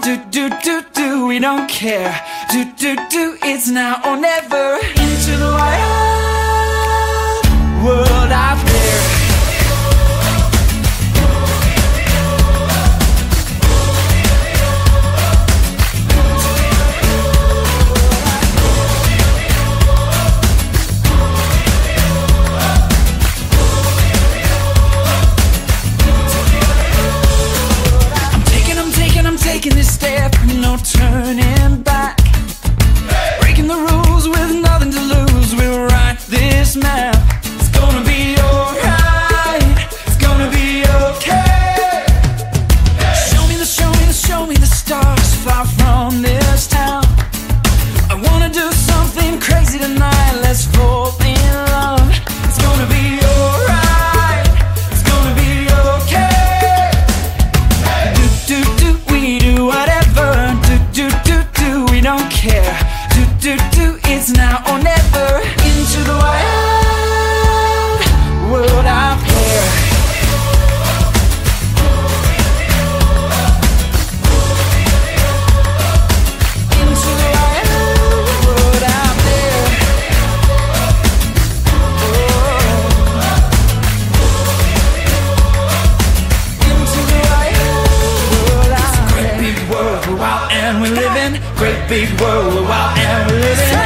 don't do do do, we don't care. Do do do, it's now or never. Into the wild world I've do, it's now or never. great big world while I'm living.